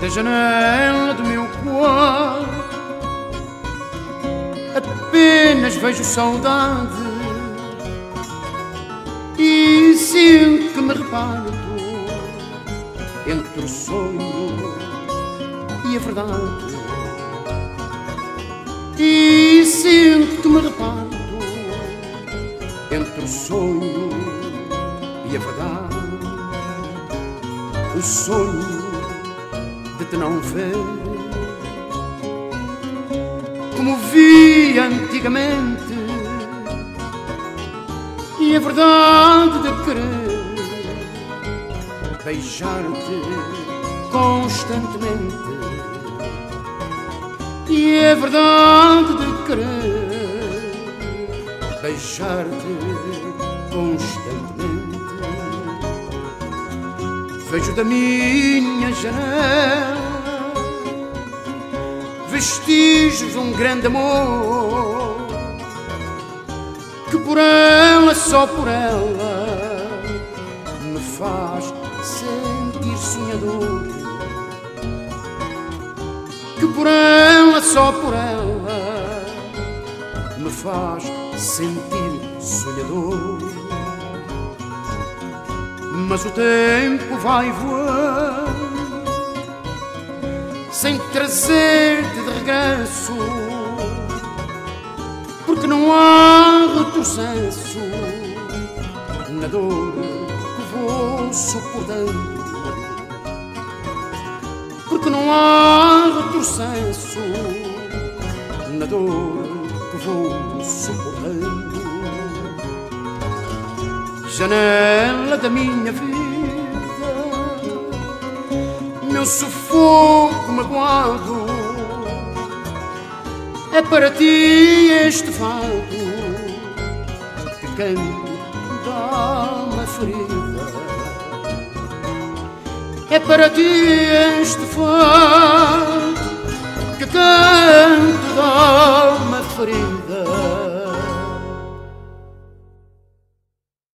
da janela do meu quarto apenas vejo saudade reparto entre o sonho e a verdade. E sinto que me reparto entre o sonho e a verdade. O sonho de te não ver como vi antigamente. E a verdade de querer beijar-te constantemente. E a verdade de querer beijar-te constantemente. Vejo da minha janela vestígios de um grande amor que por ela, só por ela, faz sentir sonhador. Que por ela, só por ela, me faz sentir sonhador mas o tempo vai voar sem trazer-te de regresso, porque não há retrocesso na dor suportando, porque não há retrocesso na dor que vou suportando janela da minha vida, meu sufoco magoado, é para ti este fado que canto da alma ferida. É para ti este fado que canto da alma ferida.